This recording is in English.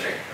stand